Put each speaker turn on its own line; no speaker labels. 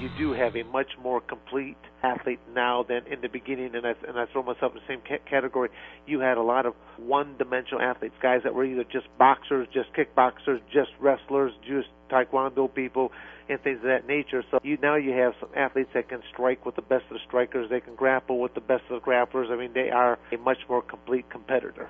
you do have a much more complete athlete now than in the beginning, and I, and I throw myself in the same ca- category. You had a lot of one-dimensional athletes, guys that were either just boxers, just kickboxers, just wrestlers, just taekwondo people, and things of that nature. So you now you have some athletes that can strike with the best of the strikers. They can grapple with the best of the grapplers. I mean, they are a much more complete competitor.